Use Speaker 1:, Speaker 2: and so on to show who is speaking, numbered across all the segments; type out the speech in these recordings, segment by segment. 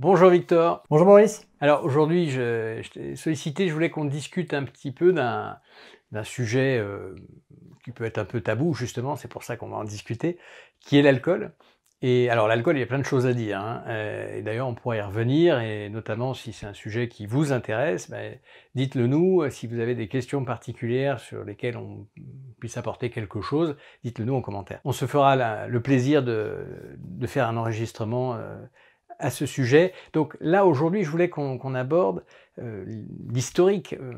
Speaker 1: Bonjour Victor.
Speaker 2: Bonjour Maurice.
Speaker 1: Alors aujourd'hui, je, t'ai sollicité, je voulais qu'on discute un petit peu d'un sujet euh, qui peut être un peu tabou, justement, c'est pour ça qu'on va en discuter, qui est l'alcool. Et alors l'alcool, il y a plein de choses à dire. Hein. Euh, et d'ailleurs, on pourrait y revenir, et notamment si c'est un sujet qui vous intéresse, ben, dites-le nous. Si vous avez des questions particulières sur lesquelles on puisse apporter quelque chose, dites-le nous en commentaire. On se fera le plaisir de, faire un enregistrement euh, à ce sujet. Donc là, aujourd'hui, je voulais qu'on aborde euh, l'historique, euh,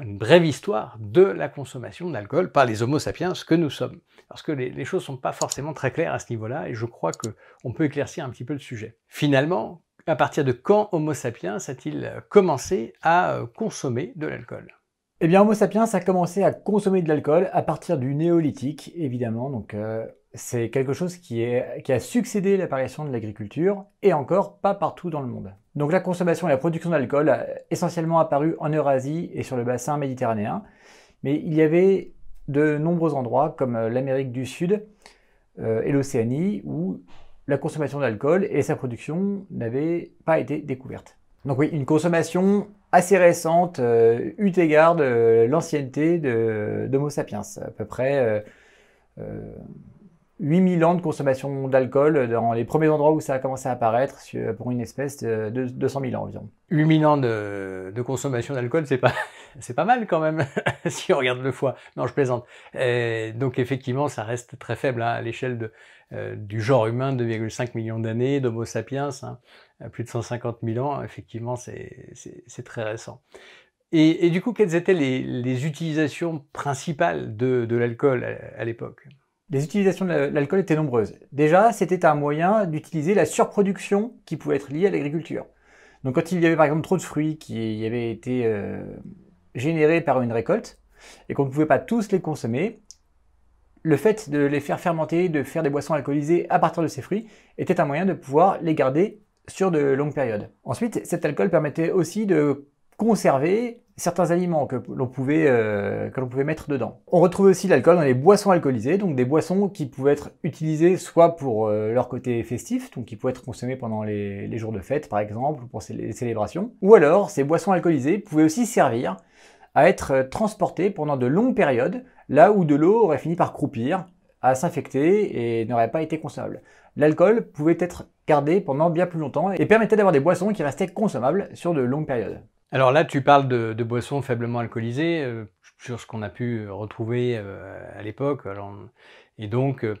Speaker 1: une brève histoire de la consommation d'alcool par les homo sapiens que nous sommes. Parce que les, choses ne sont pas forcément très claires à ce niveau-là, et je crois qu'on peut éclaircir un petit peu le sujet. Finalement, à partir de quand Homo sapiens a-t-il commencé à euh, consommer de l'alcool?
Speaker 2: Eh bien, Homo sapiens a commencé à consommer de l'alcool à partir du néolithique, évidemment. Donc, c'est quelque chose qui, a succédé l'apparition de l'agriculture et encore pas partout dans le monde. Donc la consommation et la production d'alcool a essentiellement apparu en Eurasie et sur le bassin méditerranéen, mais il y avait de nombreux endroits comme euh, l'Amérique du Sud euh, et l'Océanie où la consommation d'alcool et sa production n'avaient pas été découvertes. Donc oui, une consommation assez récente, euh, eu égard de l'ancienneté d'Homo sapiens, à peu près 8000 ans de consommation d'alcool dans les premiers endroits où ça a commencé à apparaître pour une espèce de 200 000 ans environ.
Speaker 1: 8000 ans de, consommation d'alcool, c'est pas, c'est mal quand même, si on regarde le foie. Non, je plaisante. donc effectivement, ça reste très faible hein, à l'échelle euh, du genre humain, 2,5 millions d'années, d'Homo sapiens, hein, plus de 150 000 ans, effectivement, c'est, très récent. Et, du coup, quelles étaient les, utilisations principales de, l'alcool à l'époque?
Speaker 2: Les utilisations de l'alcool étaient nombreuses. Déjà, c'était un moyen d'utiliser la surproduction qui pouvait être liée à l'agriculture. Donc quand il y avait par exemple trop de fruits qui avaient été euh, générés par une récolte et qu'on ne pouvait pas tous les consommer, le fait de les faire fermenter, de faire des boissons alcoolisées à partir de ces fruits, était un moyen de pouvoir les garder sur de longues périodes. Ensuite, cet alcool permettait aussi de conserver certains aliments que l'on pouvait, euh, pouvait mettre dedans. On retrouve aussi l'alcool dans les boissons alcoolisées, donc des boissons qui pouvaient être utilisées soit pour euh, leur côté festif, donc qui pouvaient être consommées pendant les, les jours de fête par exemple, ou pour les célébrations, ou alors ces boissons alcoolisées pouvaient aussi servir à être euh, transportées pendant de longues périodes, là où de l'eau aurait fini par croupir, à s'infecter et n'aurait pas été consommable. L'alcool pouvait être gardé pendant bien plus longtemps et permettait d'avoir des boissons qui restaient consommables sur de longues périodes.
Speaker 1: Alors là, tu parles de, boissons faiblement alcoolisées, euh, sur ce qu'on a pu retrouver euh, à l'époque, et donc euh,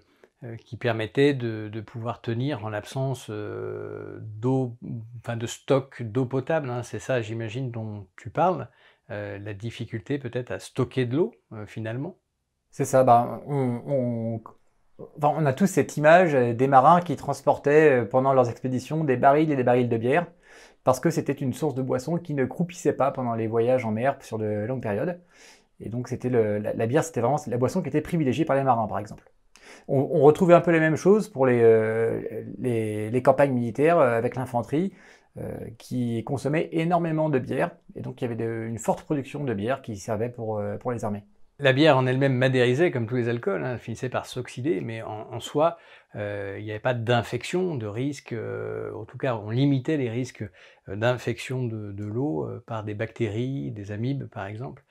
Speaker 1: qui permettaient de, pouvoir tenir en l'absence d'eau, enfin de stock d'eau potable. Hein, c'est ça, j'imagine, dont tu parles. la difficulté peut-être à stocker de l'eau, finalement?
Speaker 2: C'est ça. On, on a tous cette image des marins qui transportaient pendant leurs expéditions des barils et des barils de bière parce que c'était une source de boisson qui ne croupissait pas pendant les voyages en mer sur de longues périodes. Et donc c'était la, bière, c'était vraiment la boisson qui était privilégiée par les marins, par exemple. On, retrouvait un peu les mêmes choses pour les, euh, campagnes militaires euh, avec l'infanterie, euh, qui consommait énormément de bière, et donc il y avait une forte production de bière qui servait pour, pour les armées.
Speaker 1: La bière en elle-même madérisait, comme tous les alcools, hein, finissait par s'oxyder, mais en, soi, euh, il n'y avait pas d'infection, de risque. Euh, en tout cas, on limitait les risques euh, d'infection de, l'eau par des bactéries, des amibes, par exemple.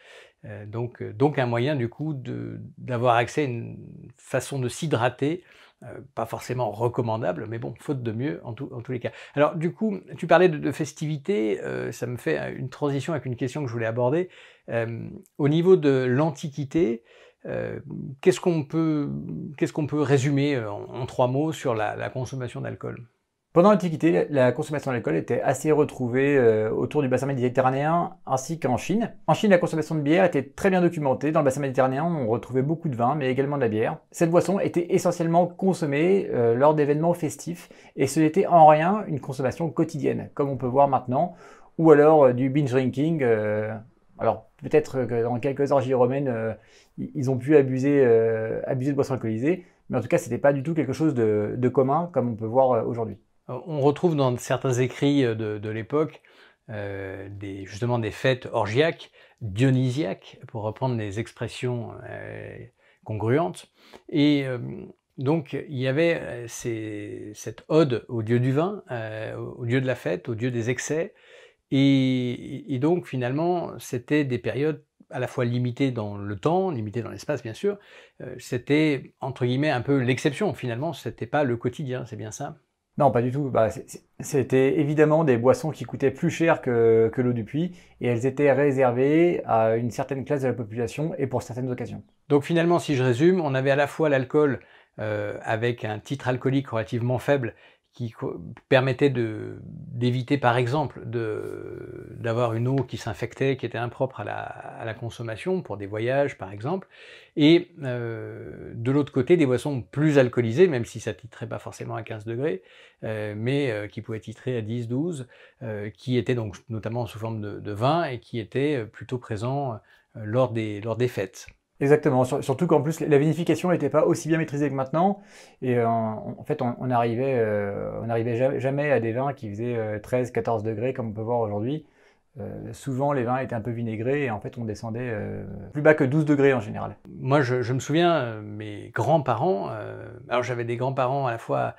Speaker 1: donc, donc, un moyen, du coup, d'avoir accès à une façon de s'hydrater euh, pas forcément recommandable, mais bon, faute de mieux en, tous les cas. Alors du coup, tu parlais de, festivités, euh, ça me fait une transition avec une question que je voulais aborder. Euh, au niveau de l'Antiquité, qu'est-ce qu'on peut résumer en, trois mots sur la consommation d'alcool?
Speaker 2: Pendant l'Antiquité, la consommation d'alcool était assez retrouvée euh, autour du bassin méditerranéen ainsi qu'en Chine. En Chine, la consommation de bière était très bien documentée. Dans le bassin méditerranéen, on retrouvait beaucoup de vin, mais également de la bière. Cette boisson était essentiellement consommée euh, lors d'événements festifs et ce n'était en rien une consommation quotidienne, comme on peut voir maintenant, ou alors euh, du binge drinking. alors peut-être que dans quelques orgies romaines, ils ont pu abuser, abuser de boissons alcoolisées, mais en tout cas, ce n'était pas du tout quelque chose de commun comme on peut voir aujourd'hui.
Speaker 1: Euh, on retrouve dans certains écrits euh, de, l'époque euh, justement des fêtes orgiaques, dionysiaques, pour reprendre les expressions congruentes. Et donc il y avait cette ode au dieu du vin, au dieu de la fête, au dieu des excès. et donc finalement, c'était des périodes à la fois limité dans le temps, limité dans l'espace bien sûr, c'était entre guillemets un peu l'exception finalement, c'était pas le quotidien, c'est bien ça
Speaker 2: Non, pas du tout. Bah, c'était évidemment des boissons qui coûtaient plus cher que, l'eau du puits et elles étaient réservées à une certaine classe de la population et pour certaines occasions.
Speaker 1: Donc finalement, si je résume, on avait à la fois l'alcool euh, avec un titre alcoolique relativement faible qui permettait d'éviter par exemple d'avoir une eau qui s'infectait, qui était impropre à la, consommation pour des voyages par exemple, et euh, de l'autre côté des boissons plus alcoolisées, même si ça titrait pas forcément à 15 degrés, euh, mais euh, qui pouvaient titrer à 10, 12, qui étaient donc notamment sous forme de, vin et qui étaient plutôt présents lors des fêtes.
Speaker 2: Exactement, surtout qu'en plus la vinification n'était pas aussi bien maîtrisée que maintenant, et euh, en fait on, arrivait, euh, on arrivait jamais à des vins qui faisaient 13-14 euh, degrés comme on peut voir aujourd'hui. souvent les vins étaient un peu vinaigrés et en fait on descendait plus bas que 12 degrés en général.
Speaker 1: Moi je, me souviens, mes grands-parents, alors j'avais des grands-parents à la fois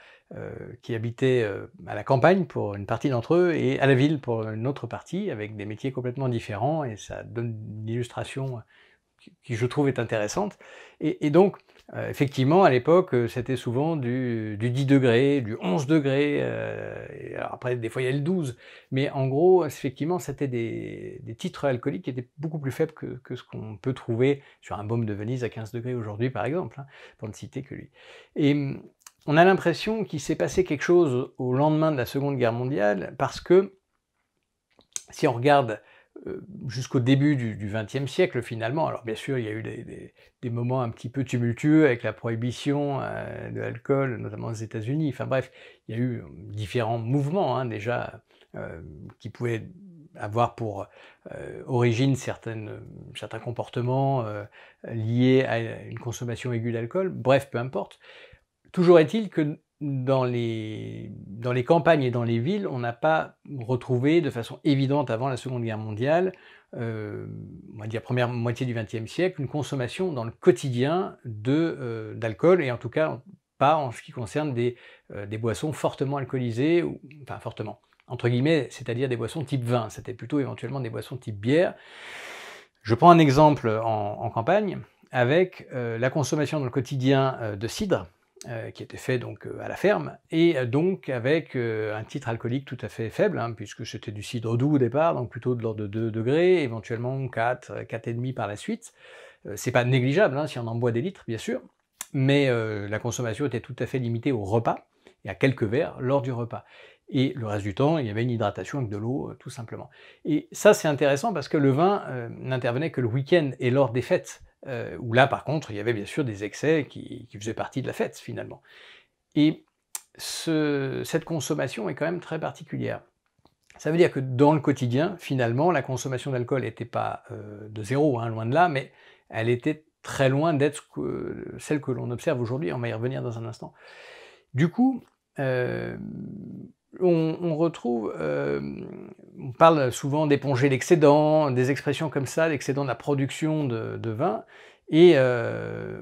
Speaker 1: qui habitaient à la campagne pour une partie d'entre eux et à la ville pour une autre partie, avec des métiers complètement différents, et ça donne une illustration qui, je trouve est intéressante. Et, donc, euh, effectivement, à l'époque, euh, c'était souvent du, 10 degrés, du 11 degrés, euh, après, des fois, il y a le 12. Mais en gros, effectivement, c'était des, titres alcooliques qui étaient beaucoup plus faibles que, ce qu'on peut trouver sur un baume de Venise à 15 degrés aujourd'hui, par exemple, hein, pour ne citer que lui. Et hum, on a l'impression qu'il s'est passé quelque chose au lendemain de la Seconde Guerre mondiale, parce que si on regarde jusqu'au début du XXe siècle finalement. Alors bien sûr, il y a eu des, moments un petit peu tumultueux avec la prohibition euh, de l'alcool, notamment aux États-Unis. Enfin bref, il y a eu différents mouvements hein, déjà euh, qui pouvaient avoir pour origine certains comportements liés à une consommation aiguë d'alcool. Bref, peu importe. Toujours est-il que dans les, dans les campagnes et dans les villes, on n'a pas retrouvé de façon évidente avant la Seconde Guerre mondiale, euh, on va dire première moitié du XXe siècle, une consommation dans le quotidien euh, d'alcool, et en tout cas pas en ce qui concerne des, euh, des boissons fortement alcoolisées, ou, enfin fortement, entre guillemets, c'est-à-dire des boissons type vin, c'était plutôt éventuellement des boissons type bière. Je prends un exemple en, en campagne avec la consommation dans le quotidien de cidre, euh, qui était fait donc euh, à la ferme, et euh, donc avec un titre alcoolique tout à fait faible, hein, puisque c'était du cidre doux au départ, donc plutôt de l'ordre de 2 degrés, éventuellement 4, 4,5 par la suite. c'est pas négligeable hein, si on en boit des litres, bien sûr, mais la consommation était tout à fait limitée au repas, et à quelques verres lors du repas. Et le reste du temps, il y avait une hydratation avec de l'eau, tout simplement. Et ça, c'est intéressant parce que le vin n'intervenait que le week-end et lors des fêtes. Euh, où là, par contre, il y avait bien sûr des excès qui, faisaient partie de la fête, finalement. Et cette consommation est quand même très particulière. Ça veut dire que dans le quotidien, finalement, la consommation d'alcool n'était pas euh, de zéro, hein, loin de là, mais elle était très loin d'être celle que l'on observe aujourd'hui. On va y revenir dans un instant. Du coup, euh, on, retrouve, euh, on parle souvent d'éponger l'excédent, des expressions comme ça, l'excédent de la production de, vin, et euh,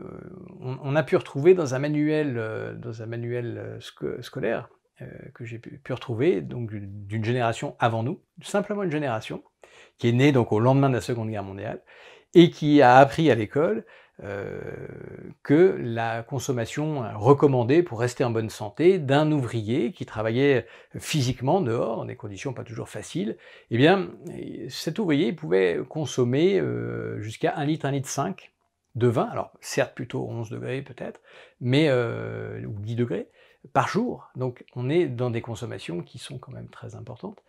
Speaker 1: on, a pu retrouver dans un manuel, euh, dans un manuel scolaire que j'ai pu, retrouver, donc d'une génération avant nous, simplement une génération, qui est née donc au lendemain de la Seconde Guerre mondiale, et qui a appris à l'école que la consommation recommandée pour rester en bonne santé d'un ouvrier qui travaillait physiquement dehors, dans des conditions pas toujours faciles, eh bien, cet ouvrier pouvait consommer euh, jusqu'à 1 litre, 1 litre 5 de vin, alors certes plutôt 11 degrés peut-être, mais euh, ou 10 degrés par jour. Donc on est dans des consommations qui sont quand même très importantes.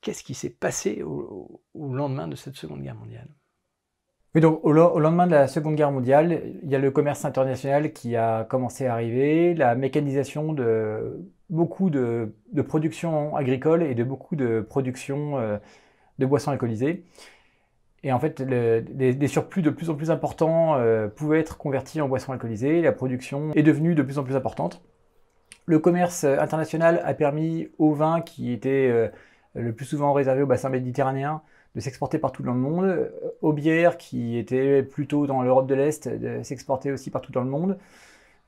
Speaker 1: Qu'est-ce qui s'est passé au lendemain de cette Seconde Guerre mondiale?
Speaker 2: Donc, au, lendemain de la Seconde Guerre mondiale, il y a le commerce international qui a commencé à arriver, la mécanisation de beaucoup de, production agricole et de beaucoup de production euh, de boissons alcoolisées. Et en fait, des, surplus de plus en plus importants euh, pouvaient être convertis en boissons alcoolisées. La production est devenue de plus en plus importante. Le commerce international a permis au vin qui était euh, le plus souvent réservé au bassin méditerranéen de s'exporter partout dans le monde, aux bières qui étaient plutôt dans l'Europe de l'Est, de s'exporter aussi partout dans le monde.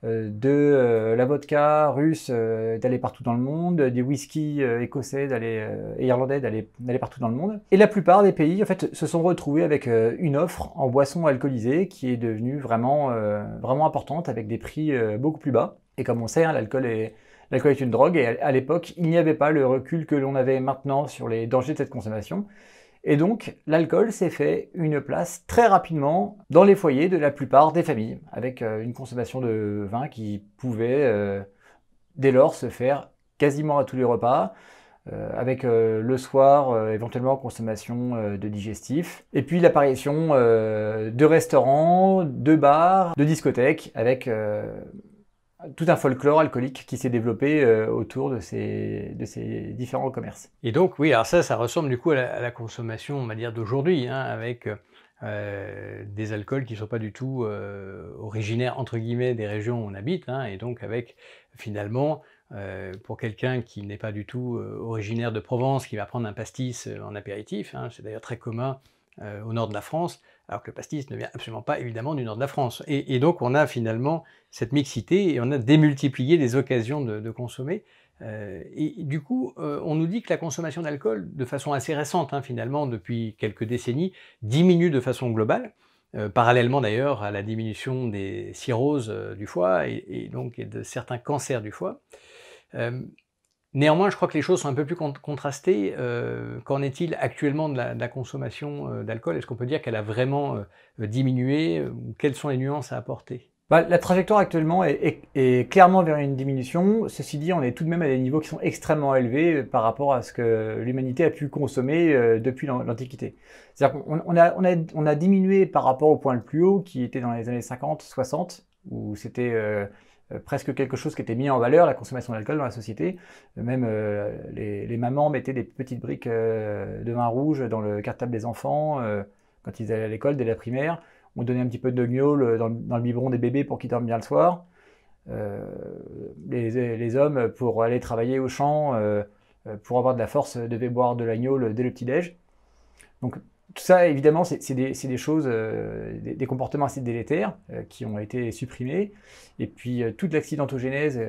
Speaker 2: euh, de euh, la vodka russe euh, d'aller partout dans le monde, des whisky écossais d'aller et irlandais d'aller partout dans le monde. Et la plupart des pays en fait se sont retrouvés avec une offre en boissons alcoolisées qui est devenue vraiment vraiment importante avec des prix beaucoup plus bas. Et comme on sait, hein, l'alcool est L'alcool est une drogue et à l'époque, il n'y avait pas le recul que l'on avait maintenant sur les dangers de cette consommation. Et donc, l'alcool s'est fait une place très rapidement dans les foyers de la plupart des familles, avec euh, une consommation de vin qui pouvait euh, dès lors se faire quasiment à tous les repas, euh, avec le soir éventuellement consommation de digestifs, et puis l'apparition de restaurants, de bars, de discothèques, avec tout un folklore alcoolique qui s'est développé euh, autour de ces, différents commerces.
Speaker 1: Et donc, oui, alors ça, ça ressemble du coup à la, consommation, on va dire, d'aujourd'hui, hein, avec euh, des alcools qui ne sont pas du tout euh, originaires, entre guillemets, des régions où on habite, hein, et donc avec, finalement, pour quelqu'un qui n'est pas du tout originaire de Provence, qui va prendre un pastis en apéritif, hein, c'est d'ailleurs très commun au nord de la France, alors que le pastis ne vient absolument pas évidemment du nord de la France. Et, donc on a finalement cette mixité et on a démultiplié les occasions de, consommer. Euh, et du coup, euh, on nous dit que la consommation d'alcool, de façon assez récente hein, finalement, depuis quelques décennies, diminue de façon globale, euh, parallèlement d'ailleurs à la diminution des cirrhoses du foie et, et, donc de certains cancers du foie. Néanmoins, je crois que les choses sont un peu plus contrastées. Euh, qu'en est-il actuellement de la, consommation euh, d'alcool? Est-ce qu'on peut dire qu'elle a vraiment euh, diminué Quelles sont les nuances à apporter?
Speaker 2: Bah, La trajectoire actuellement est, clairement vers une diminution. Ceci dit, on est tout de même à des niveaux qui sont extrêmement élevés par rapport à ce que l'humanité a pu consommer depuis l'Antiquité. C'est-à-dire qu'on on a, diminué par rapport au point le plus haut qui était dans les années 50, 60, où c'était presque quelque chose qui était mis en valeur, la consommation d'alcool dans la société. Euh, même euh, les, mamans mettaient des petites briques de vin rouge dans le cartable des enfants quand ils allaient à l'école dès la primaire. On donnait un petit peu de gnôle dans, le biberon des bébés pour qu'ils dorment bien le soir. Les, hommes, pour aller travailler au champ, pour avoir de la force, devaient boire de la gnôle dès le petit-déj. Donc tout ça, évidemment, c'est des, choses, euh, des, comportements assez délétères euh, qui ont été supprimés. Et puis, euh, toute l'accidentogénèse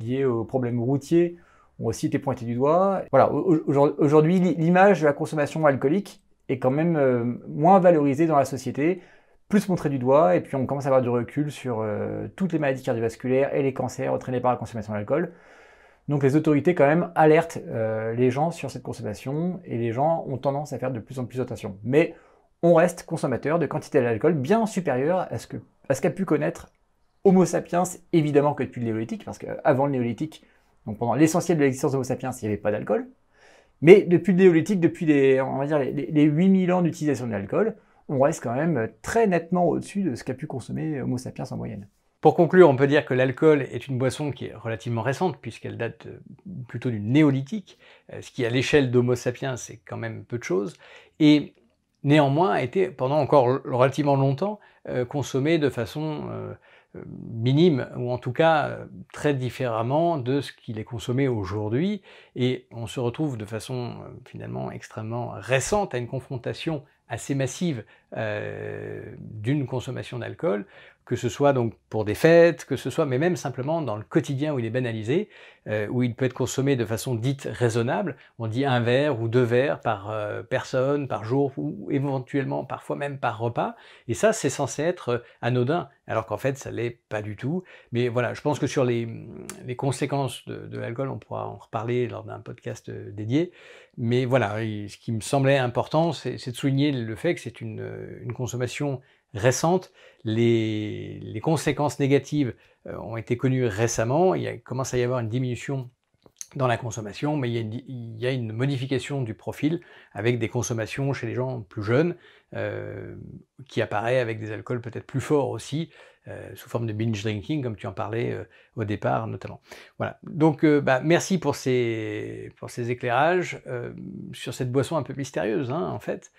Speaker 2: liée aux problèmes routiers ont aussi été pointés du doigt. Voilà, aujourd'hui, l'image de la consommation alcoolique est quand même moins valorisée dans la société, plus montrée du doigt, et puis on commence à avoir du recul sur toutes les maladies cardiovasculaires et les cancers entraînés par la consommation d'alcool. Donc les autorités quand même alertent euh, les gens sur cette consommation et les gens ont tendance à faire de plus en plus attention. Mais on reste consommateur de quantité d'alcool bien supérieure à ce qu'a pu connaître Homo sapiens, évidemment que depuis le néolithique, parce qu'avant le néolithique, pendant l'essentiel de l'existence de Homo sapiens, il n'y avait pas d'alcool. Mais depuis le néolithique, depuis les, on va les, les 8000 ans d'utilisation de l'alcool, on reste quand même très nettement au-dessus de ce qu'a pu consommer Homo sapiens en moyenne.
Speaker 1: Pour conclure, on peut dire que l'alcool est une boisson qui est relativement récente, puisqu'elle date euh, plutôt du néolithique, euh, ce qui à l'échelle d'Homo sapiens, c'est quand même peu de choses, et néanmoins a été pendant encore relativement longtemps euh, consommée de façon minime, ou en tout cas très différemment de ce qu'il est consommé aujourd'hui, et on se retrouve de façon finalement extrêmement récente à une confrontation assez massive d'une consommation d'alcool que ce soit donc pour des fêtes, que ce soit, mais même simplement dans le quotidien où il est banalisé, euh, où il peut être consommé de façon dite raisonnable. On dit un verre ou deux verres par euh, personne, par jour, ou éventuellement parfois même par repas. Et ça, c'est censé être euh, anodin, alors qu'en fait, ça l'est pas du tout. Mais voilà, je pense que sur les, conséquences de, l'alcool, on pourra en reparler lors d'un podcast dédié. Mais voilà, ce qui me semblait important, c'est de souligner le fait que c'est une consommation récente. Les, conséquences négatives euh, ont été connues récemment. Il commence à y avoir une diminution dans la consommation, mais il y, a une, modification du profil avec des consommations chez les gens plus jeunes, euh, qui apparaît avec des alcools peut-être plus forts aussi, euh, sous forme de binge drinking, comme tu en parlais euh, au départ notamment. Voilà. Donc, euh, bah, merci pour ces, pour ces éclairages sur cette boisson un peu mystérieuse, hein, en fait,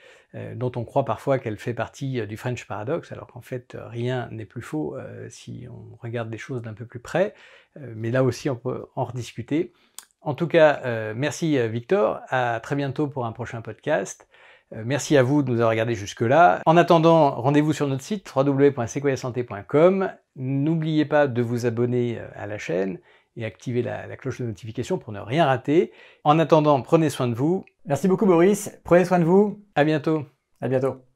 Speaker 1: dont on croit parfois qu'elle fait partie du French Paradox, alors qu'en fait, rien n'est plus faux si on regarde les choses d'un peu plus près. mais là aussi, on peut en rediscuter. En tout cas, merci Victor. À très bientôt pour un prochain podcast. merci à vous de nous avoir regardé jusque-là. En attendant, rendez-vous sur notre site www.sequoiasanté.com. N'oubliez pas de vous abonner à la chaîne et activer la, la, cloche de notification pour ne rien rater. En attendant, prenez soin de vous.
Speaker 2: Merci beaucoup Boris, prenez soin de vous.
Speaker 1: À bientôt.
Speaker 2: À bientôt.